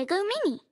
Lego Mini.